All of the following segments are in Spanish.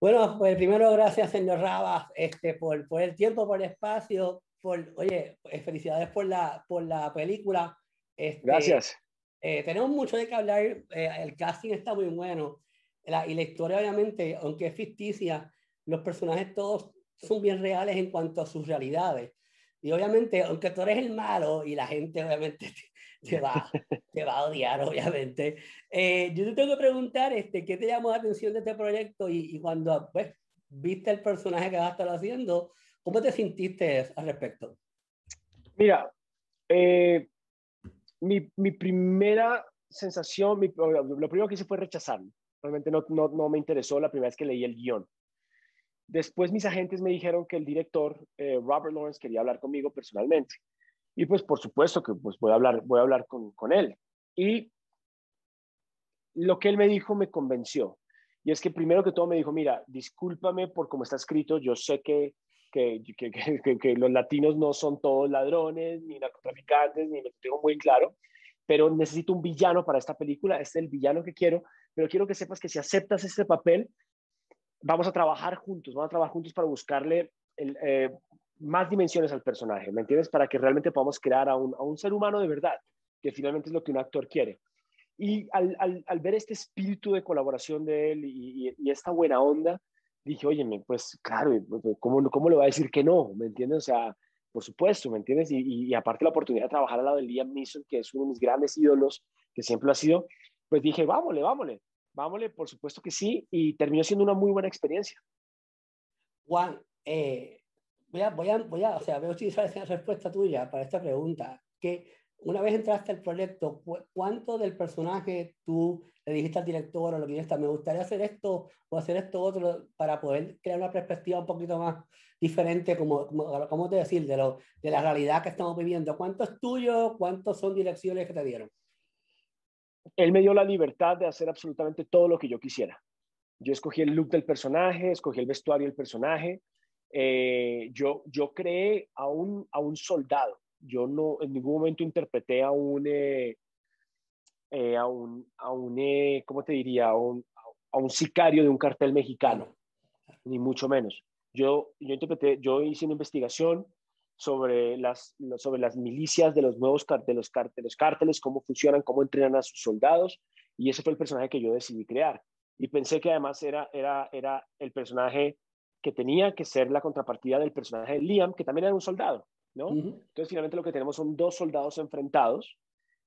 Bueno, pues primero gracias, señor Rabas, este, por, por el tiempo, por el espacio, por, oye, pues, felicidades por la, por la película. Este, gracias. Eh, tenemos mucho de qué hablar, eh, el casting está muy bueno, la, y la historia obviamente, aunque es ficticia, los personajes todos son bien reales en cuanto a sus realidades. Y obviamente, aunque tú eres el malo y la gente obviamente te, va, te va a odiar, obviamente, eh, yo te tengo que preguntar, este, ¿qué te llamó la atención de este proyecto? Y, y cuando pues, viste el personaje que vas a estar haciendo, ¿cómo te sentiste al respecto? Mira, eh, mi, mi, primera sensación, mi, lo primero que hice fue rechazarlo. Realmente no, no, no me interesó la primera vez que leí el guion. Después mis agentes me dijeron que el director, eh, Robert Lawrence, quería hablar conmigo personalmente. Y pues por supuesto que pues voy a hablar, voy a hablar con, con él. Y lo que él me dijo me convenció. Y es que primero que todo me dijo, mira, discúlpame por cómo está escrito, yo sé que, que, que, que, los latinos no son todos ladrones, ni narcotraficantes, ni lo tengo muy claro, pero necesito un villano para esta película, este es el villano que quiero, pero quiero que sepas que si aceptas este papel, vamos a trabajar juntos, vamos a trabajar juntos para buscarle el, eh, más dimensiones al personaje, ¿me entiendes? Para que realmente podamos crear a un, a un, ser humano de verdad, que finalmente es lo que un actor quiere. Y al, al, al ver este espíritu de colaboración de él y, y, y, esta buena onda, dije, oye, pues claro, ¿cómo, ¿cómo le va a decir que no? ¿Me entiendes? O sea, por supuesto, ¿me entiendes? Y, y, aparte la oportunidad de trabajar al lado de Liam Neeson, que es uno de mis grandes ídolos, que siempre lo ha sido, pues dije, vámonos, vámonos. Vámonos, por supuesto que sí, y terminó siendo una muy buena experiencia. Juan, eh, voy, a, voy, a, voy a, o sea, voy a utilizar esa respuesta tuya para esta pregunta, que una vez entraste al proyecto, ¿cuánto del personaje tú le dijiste al director o lo que está, me gustaría hacer esto o hacer esto otro para poder crear una perspectiva un poquito más diferente, como, como, como te decir, de, lo, de la realidad que estamos viviendo? ¿Cuánto es tuyo? ¿Cuántos son direcciones que te dieron? él me dio la libertad de hacer absolutamente todo lo que yo quisiera. Yo escogí el look del personaje, escogí el vestuario del personaje, eh, yo, yo creé a un, a un soldado. Yo no en ningún momento interpreté a un, eh, eh, a un, a un eh, ¿cómo te diría? A un, a un sicario de un cartel mexicano, ni mucho menos. Yo, yo interpreté, yo hice una investigación, sobre las, sobre las milicias de los nuevos de los, los cárteles, cómo funcionan, cómo entrenan a sus soldados, y ese fue el personaje que yo decidí crear. Y pensé que además era, era, era el personaje que tenía que ser la contrapartida del personaje de Liam, que también era un soldado, ¿no? Uh -huh. Entonces, finalmente lo que tenemos son dos soldados enfrentados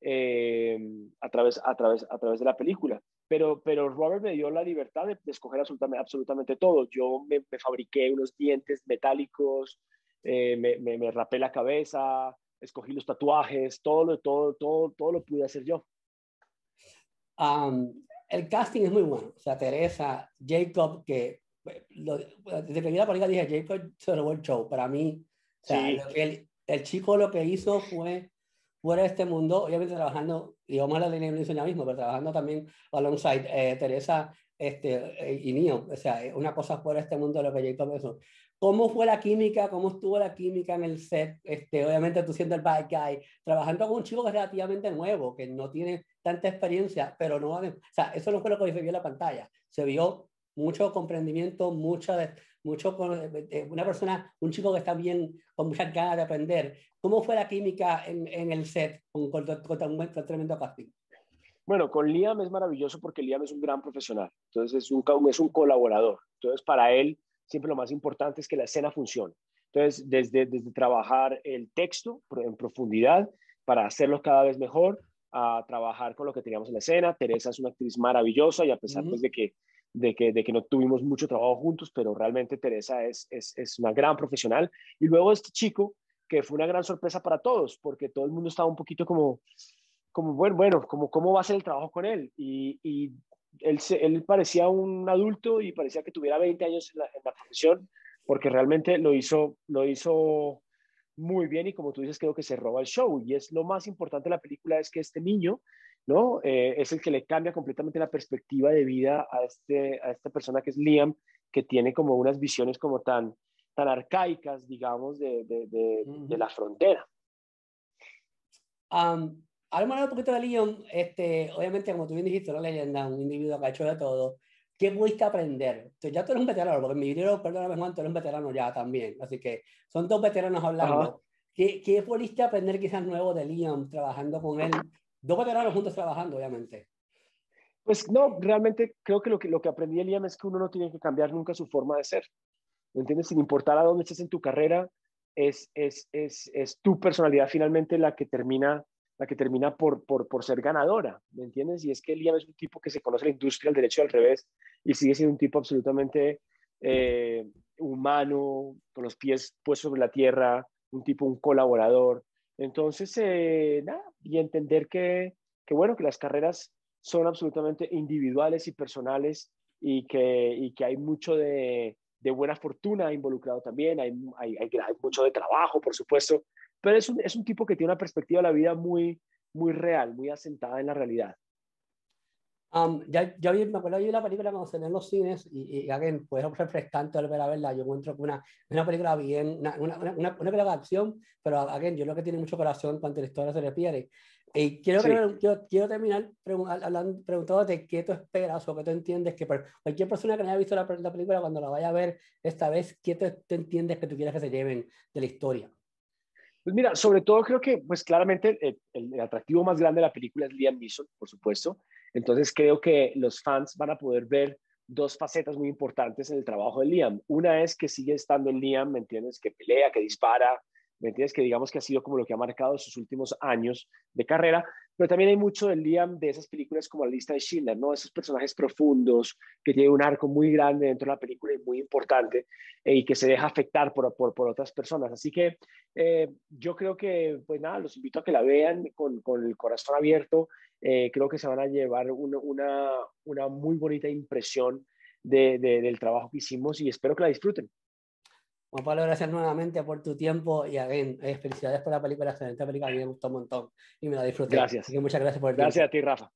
eh, a, través, a, través, a través de la película. Pero, pero Robert me dio la libertad de, de escoger absolutamente, absolutamente todo. Yo me, me fabriqué unos dientes metálicos, eh, me, me, me, rapé la cabeza, escogí los tatuajes, todo lo, todo, todo, todo lo pude hacer yo. Um, el casting es muy bueno. O sea, Teresa, Jacob, que lo, desde que vi la película dije, Jacob se robó el show. Para mí, o sea, sí. el, el, chico lo que hizo fue fuera de este mundo, obviamente trabajando, y vamos a la línea de ya mismo, pero trabajando también alongside eh, Teresa este, y Neo. O sea, una cosa fuera de este mundo lo que Jacob hizo. ¿Cómo fue la química? ¿Cómo estuvo la química en el set? Este, obviamente tú siendo el bad guy, trabajando con un chico que es relativamente nuevo, que no tiene tanta experiencia, pero no... O sea, eso no fue lo que se vio en la pantalla. Se vio mucho comprendimiento, mucha, mucho una persona, un chico que está bien, con muchas ganas de aprender. ¿Cómo fue la química en, en el set con, con, con, con un tremendo casting? Bueno, con Liam es maravilloso porque Liam es un gran profesional, entonces es un, es un colaborador. Entonces, para él, siempre lo más importante es que la escena funcione. Entonces, desde, desde trabajar el texto en profundidad para hacerlo cada vez mejor, a trabajar con lo que teníamos en la escena. Teresa es una actriz maravillosa y a pesar uh -huh. pues, de, que, de, que, de que no tuvimos mucho trabajo juntos, pero realmente Teresa es, es, es una gran profesional. Y luego este chico, que fue una gran sorpresa para todos, porque todo el mundo estaba un poquito como, como bueno, bueno, como cómo va a ser el trabajo con él. Y, y él, él, parecía un adulto y parecía que tuviera 20 años en la, en la, profesión, porque realmente lo hizo, lo hizo muy bien y como tú dices, creo que se roba el show. Y es lo más importante de la película, es que este niño, ¿no? Eh, es el que le cambia completamente la perspectiva de vida a, este, a esta persona que es Liam, que tiene como unas visiones como tan, tan arcaicas, digamos, de, de, de, uh -huh. de la frontera. Um, Hablamos un poquito de Leon, este, obviamente, como tú bien dijiste, una leyenda, un individuo que ha hecho de todo. ¿qué pudiste aprender? Entonces, ya tú eres un veterano, porque en mi video, perdóname Juan, tú eres un veterano ya también, así que son dos veteranos hablando. ¿Qué, ¿Qué pudiste aprender quizás nuevo de Liam trabajando con él? Dos veteranos juntos trabajando, obviamente. Pues no, realmente creo que lo que, lo que aprendí Liam es que uno no tiene que cambiar nunca su forma de ser. ¿Me entiendes? Sin importar a dónde estés en tu carrera, es, es, es, es tu personalidad finalmente la que termina la que termina por, por, por, ser ganadora, ¿me entiendes? Y es que Liam es un tipo que se conoce la industria del derecho al revés y sigue siendo un tipo absolutamente eh, humano, con los pies puestos sobre la tierra, un tipo, un colaborador. Entonces, eh, nada, y entender que, que, bueno, que las carreras son absolutamente individuales y personales y que, y que hay mucho de, buena fortuna involucrado también, hay, hay, hay, mucho de trabajo, por supuesto, pero es un, es un tipo que tiene una perspectiva de la vida muy, muy real, muy asentada en la realidad. Um, ya, vi, me acuerdo de la película cuando se en los cines y, y again, pues es refrescante al ver a verla. Yo encuentro que una, una película bien, una, una, una, una película de acción, pero again, yo creo que tiene mucho corazón cuando la historia se refiere. Y quiero, sí. quiero, quiero, terminar hablando, preguntándote qué tú esperas o qué tú entiendes que cualquier persona que no haya visto la, la, película, cuando la vaya a ver esta vez, ¿qué tú, tú entiendes que tú quieres que se lleven de la historia? Pues mira, sobre todo creo que, pues claramente el, el, atractivo más grande de la película es Liam Neeson, por supuesto. Entonces creo que los fans van a poder ver dos facetas muy importantes en el trabajo de Liam. Una es que sigue estando el Liam, ¿me entiendes? Que pelea, que dispara, ¿me entiendes? Que digamos que ha sido como lo que ha marcado sus últimos años de carrera, pero también hay mucho del Liam de esas películas como La lista de Schindler, ¿no? Esos personajes profundos que tienen un arco muy grande dentro de la película y muy importante eh, y que se deja afectar por, por, por otras personas. Así que eh, yo creo que, pues nada, los invito a que la vean con, con el corazón abierto. Eh, creo que se van a llevar una, una, una muy bonita impresión de, de, del trabajo que hicimos y espero que la disfruten. Juan Pablo, gracias nuevamente por tu tiempo y again, eh, felicidades por la película, excelente película, a mí me gustó un montón y me la disfruté. Gracias. Así que muchas gracias por el Gracias tiempo. a ti, Rafa.